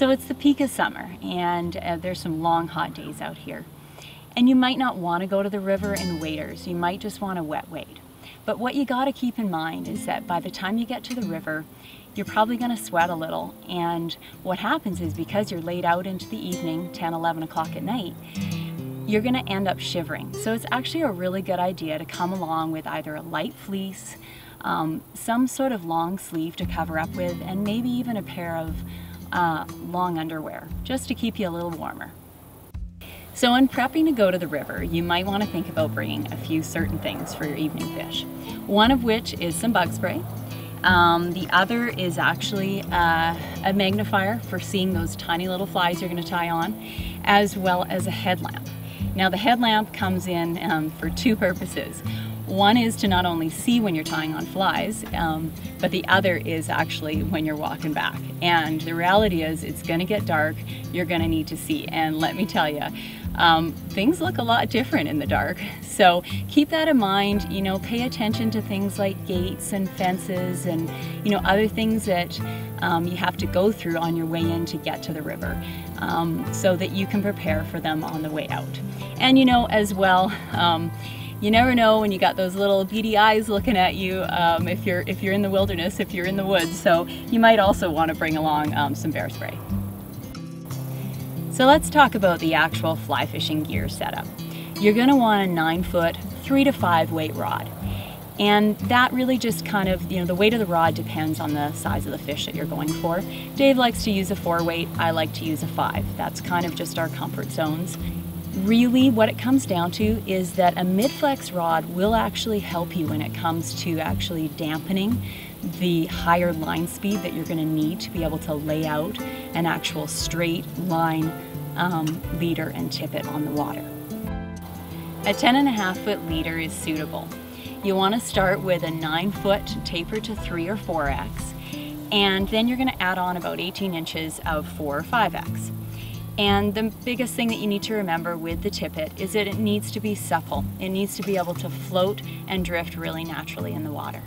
So it's the peak of summer and uh, there's some long hot days out here. And you might not want to go to the river in waders, you might just want to wet wade. But what you got to keep in mind is that by the time you get to the river, you're probably going to sweat a little. And what happens is because you're laid out into the evening, 10, 11 o'clock at night, you're going to end up shivering. So it's actually a really good idea to come along with either a light fleece, um, some sort of long sleeve to cover up with, and maybe even a pair of uh, long underwear, just to keep you a little warmer. So in prepping to go to the river, you might want to think about bringing a few certain things for your evening fish. One of which is some bug spray. Um, the other is actually uh, a magnifier for seeing those tiny little flies you're going to tie on, as well as a headlamp. Now the headlamp comes in um, for two purposes. One is to not only see when you're tying on flies, um, but the other is actually when you're walking back. And the reality is it's gonna get dark, you're gonna need to see. And let me tell you, um, things look a lot different in the dark. So keep that in mind, you know, pay attention to things like gates and fences and, you know, other things that um, you have to go through on your way in to get to the river um, so that you can prepare for them on the way out. And, you know, as well, um, you never know when you got those little beady eyes looking at you um, if you're if you're in the wilderness, if you're in the woods. So you might also want to bring along um, some bear spray. So let's talk about the actual fly fishing gear setup. You're going to want a nine foot, three to five weight rod. And that really just kind of, you know, the weight of the rod depends on the size of the fish that you're going for. Dave likes to use a four weight, I like to use a five. That's kind of just our comfort zones. Really, what it comes down to is that a mid-flex rod will actually help you when it comes to actually dampening the higher line speed that you're going to need to be able to lay out an actual straight line um, leader and tippet on the water. A 10 and a half foot leader is suitable. You want to start with a 9 foot taper to 3 or 4x and then you're going to add on about 18 inches of 4 or 5x. And the biggest thing that you need to remember with the tippet is that it needs to be supple. It needs to be able to float and drift really naturally in the water.